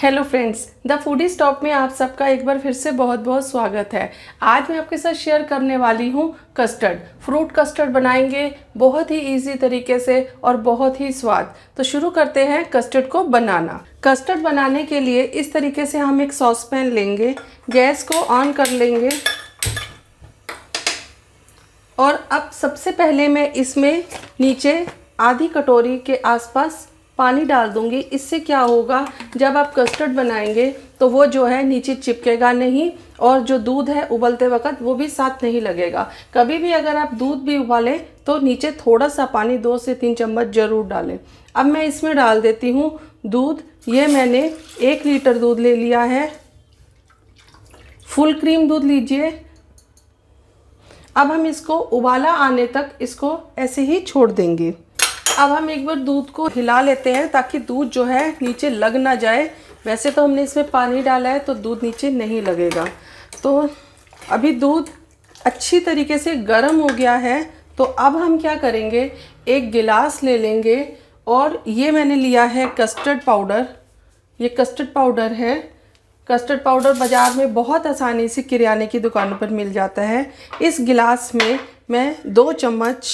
Hello friends the foodie stop में आप सबका एक बार फिर से बहुत बहुत स्वागत है। आज मैं आपके साथ शेयर करने वाली हूँ कस्टर्ड फ्रूट कस्टर्ड बनाएँगे, बहुत ही इजी तरीके से और बहुत ही स्वाद। तो शुरू करते हैं कस्टर्ड को बनाना। कस्टर्ड बनाने के लिए इस तरीके से हम एक सॉस पैन लेंगे, गैस को ऑन कर लेंगे। और अब सबसे पहले मैं इसमें नीचे आधी कटोरी के आसपास पानी डाल दूँगी। इससे क्या होगा, जब आप कस्टर्ड बनाएँगे तो वो जो है नीचे चिपकेगा नहीं और जो दूध है उबलते वक्त वो भी साथ नहीं लगेगा। कभी भी अगर आप दूध भी उबालें तो नीचे थोड़ा सा पानी, दो से तीन चम्मच ज़रूर डालें। अब मैं इसमें डाल देती हूँ दूध। ये मैंने एक लीटर दूध ले लिया है। फुल क्रीम दूध लीजिए। अब हम इसको उबाला आने तक इसको ऐसे ही छोड़ देंगे। अब हम एक बार दूध को हिला लेते हैं ताकि दूध जो है नीचे लग ना जाए। वैसे तो हमने इसमें पानी डाला है तो दूध नीचे नहीं लगेगा। तो अभी दूध अच्छी तरीके से गर्म हो गया है तो अब हम क्या करेंगे? एक गिलास ले लेंगे और ये मैंने लिया है कस्टर्ड पाउडर ये कस्टर्ड पाउडर है। कस्टर्ड पाउडर बाज़ार में बहुत आसानी से किराने की दुकानों पर मिल जाता है। इस गिलास में मैं दो चम्मच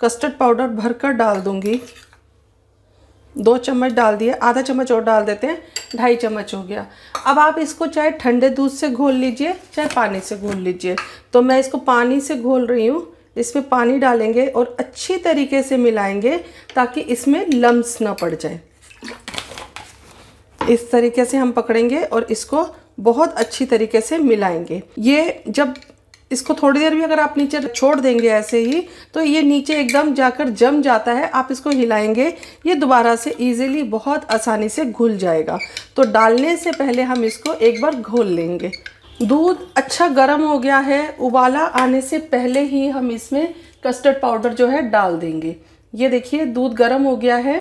कस्टर्ड पाउडर भरकर डाल दूँगी। दो चम्मच डाल दिए, आधा चम्मच और डाल देते हैं, ढाई चम्मच हो गया। अब आप इसको चाहे ठंडे दूध से घोल लीजिए, चाहे पानी से घोल लीजिए। तो मैं इसको पानी से घोल रही हूँ इसमें पानी डालेंगे और अच्छी तरीके से मिलाएँगे ताकि इसमें लम्स ना पड़ जाए। इस तरीके से हम पकड़ेंगे और इसको बहुत अच्छी तरीके से मिलाएँगे। ये जब इसको थोड़ी देर भी अगर आप नीचे छोड़ देंगे ऐसे ही तो ये नीचे एकदम जाकर जम जाता है। आप इसको हिलाएँगे, ये दोबारा से इजीली बहुत आसानी से घुल जाएगा। तो डालने से पहले हम इसको एक बार घोल लेंगे। दूध अच्छा गर्म हो गया है, उबाला आने से पहले ही हम इसमें कस्टर्ड पाउडर जो है डाल देंगे। ये देखिए, दूध गर्म हो गया है।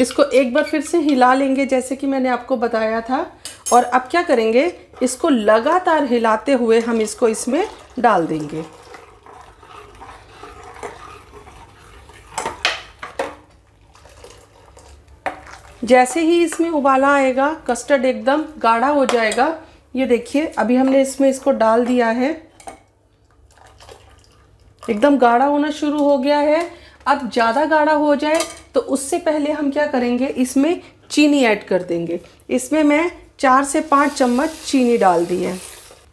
इसको एक बार फिर से हिला लेंगे, जैसे कि मैंने आपको बताया था। और अब क्या करेंगे, इसको लगातार हिलाते हुए हम इसको इसमें डाल देंगे। जैसे ही इसमें उबाला आएगा कस्टर्ड एकदम गाढ़ा हो जाएगा। ये देखिए, अभी हमने इसमें इसको डाल दिया है। एकदम गाढ़ा होना शुरू हो गया है। अब ज़्यादा गाढ़ा हो जाए तो उससे पहले हम क्या करेंगे, इसमें चीनी ऐड कर देंगे। इसमें मैं चार से पाँच चम्मच चीनी डाल दी है।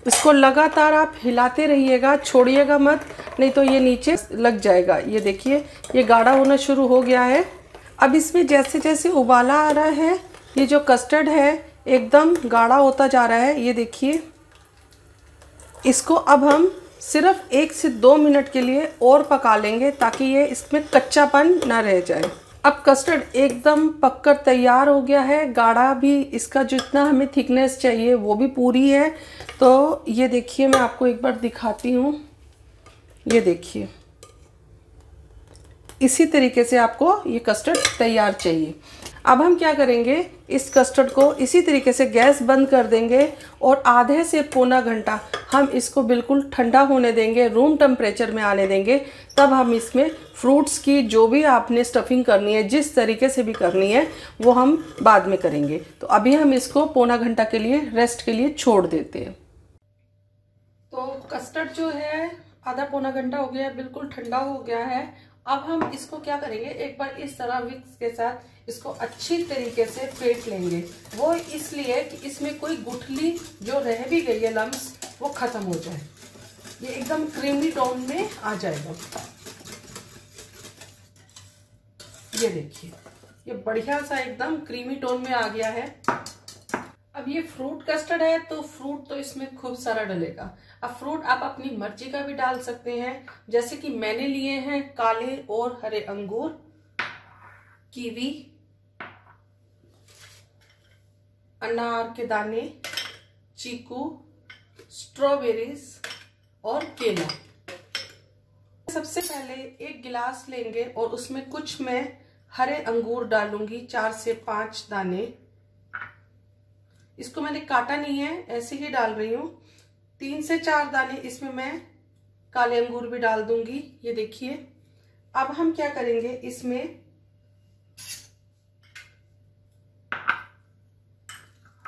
इसको लगातार आप हिलाते रहिएगा, छोड़िएगा मत, नहीं तो ये नीचे लग जाएगा। ये देखिए, ये गाढ़ा होना शुरू हो गया है। अब इसमें जैसे जैसे उबाला आ रहा है, ये जो कस्टर्ड है, एकदम गाढ़ा होता जा रहा है। ये देखिए, इसको अब हम सिर्फ़ एक से दो मिनट के लिए और पका लेंगे ताकि ये इसमें कच्चापन ना रह जाए। अब कस्टर्ड एकदम पककर तैयार हो गया है। गाढ़ा भी इसका जितना हमें थिकनेस चाहिए, वो भी पूरी है। तो ये देखिए, मैं आपको एक बार दिखाती हूँ। ये देखिए। इसी तरीके से आपको ये कस्टर्ड तैयार चाहिए। अब हम क्या करेंगे? इस कस्टर्ड को इसी तरीके से गैस बंद कर देंगे और आधे से पौना घंटा हम इसको बिल्कुल ठंडा होने देंगे रूम टेम्परेचर में आने देंगे। तब हम इसमें फ्रूट्स की जो भी आपने स्टफिंग करनी है, जिस तरीके से भी करनी है, वो हम बाद में करेंगे। तो अभी हम इसको पौना घंटा के लिए रेस्ट के लिए छोड़ देते हैं। तो कस्टर्ड जो है, आधा पौना घंटा हो गया, बिल्कुल ठंडा हो गया है। अब हम इसको क्या करेंगे? एक बार इस तरह विक्स के साथ इसको अच्छी तरीके से फेंट लेंगे। वो इसलिए कि इसमें कोई गुठली जो रह भी गई है लम्स, वो खत्म हो जाए। ये एकदम क्रीमी टोन में आ जाएगा। ये देखिए, ये बढ़िया सा एकदम क्रीमी टोन में आ गया है। अब ये फ्रूट कस्टर्ड है तो फ्रूट तो इसमें खूब सारा डलेगा। अब फ्रूट आप अपनी मर्ज़ी का भी डाल सकते हैं। जैसे कि मैंने लिए हैं काले और हरे अंगूर, कीवी, अनार के दाने, चीकू स्ट्रॉबेरीज और केला। सबसे पहले एक गिलास लेंगे और उसमें कुछ मैं हरे अंगूर डालूँगी, चार से पाँच दाने। इसको मैंने काटा नहीं है, ऐसे ही डाल रही हूँ। तीन से चार दाने इसमें मैं काले अंगूर भी डाल दूँगी। ये देखिए, अब हम क्या करेंगे इसमें?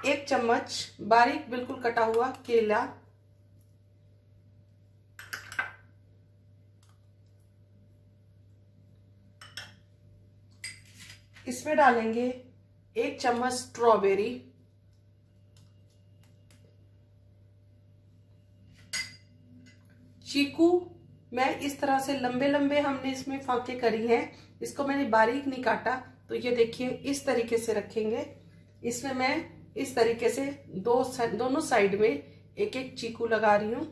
एक चम्मच बारीक बिल्कुल कटा हुआ केला, इसमें डालेंगे एक चम्मच स्ट्रॉबेरी। चीकू, मैं इस तरह से लंबे लंबे हमने इसमें फाके करी हैं। इसको मैंने बारीक नहीं काटा तो ये देखिए, इस तरीके से रखेंगे। इसमें मैं इस तरीके से दो दोनों साइड में एक एक चीकू लगा रही हूँ।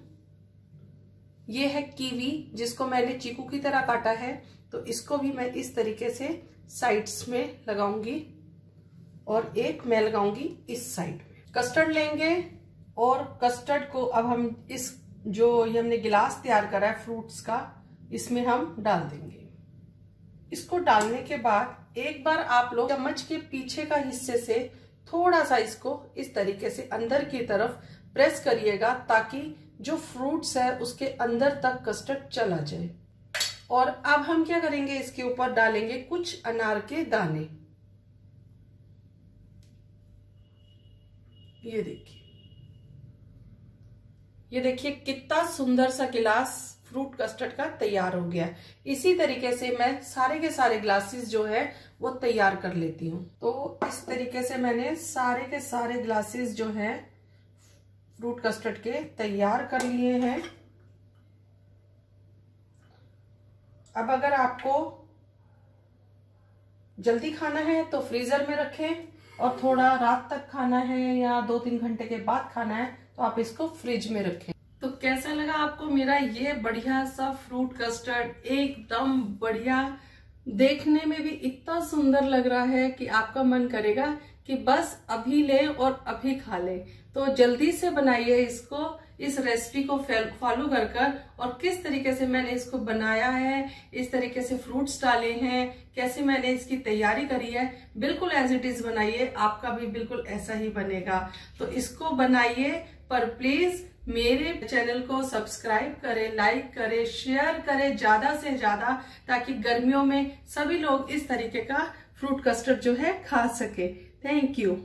ये है कीवी, जिसको मैंने चीकू की तरह काटा है तो इसको भी मैं इस तरीके से साइड्स में लगाऊँगी और एक मैं लगाऊँगी इस साइड कस्टर्ड लेंगे और कस्टर्ड को अब हम इस जो ये हमने गिलास तैयार करा है फ्रूट्स का, इसमें हम डाल देंगे। इसको डालने के बाद एक बार आप लोग चम्मच के पीछे का हिस्से से थोड़ा सा इसको इस तरीके से अंदर की तरफ़ प्रेस करिएगा ताकि जो फ्रूट्स है उसके अंदर तक कस्टर्ड चला जाए। और अब हम क्या करेंगे, इसके ऊपर डालेंगे कुछ अनार के दाने। ये देखिए। ये देखिए कितना सुंदर सा गिलास फ्रूट कस्टर्ड का तैयार हो गया। इसी तरीके से मैं सारे के सारे ग्लासेस जो है, वो तैयार कर लेती हूँ। तो इस तरीके से मैंने सारे के सारे ग्लासेस जो है फ्रूट कस्टर्ड के तैयार कर लिए हैं। अब अगर आपको जल्दी खाना है तो फ्रीजर में रखें और थोड़ा रात तक खाना है या दो तीन घंटे के बाद खाना है तो आप इसको फ्रिज में रखें। तो कैसा लगा आपको मेरा ये बढ़िया सा फ्रूट कस्टर्ड एकदम बढ़िया। देखने में भी इतना सुंदर लग रहा है कि आपका मन करेगा कि बस अभी ले और अभी खा ले। तो जल्दी से बनाइए इसको, इस रेसिपी को फॉलो कर कर और किस तरीके से मैंने इसको बनाया है, इस तरीके से फ्रूट्स डाले हैं, कैसे मैंने इसकी तैयारी करी है, बिल्कुल एज इट इज़ बनाइए, आपका भी बिल्कुल ऐसा ही बनेगा। तो इसको बनाइए, पर प्लीज़ मेरे चैनल को सब्सक्राइब करें लाइक करें शेयर करें ज़्यादा से ज़्यादा, ताकि गर्मियों में सभी लोग इस तरीके का फ्रूट कस्टर्ड जो है खा सके। Thank you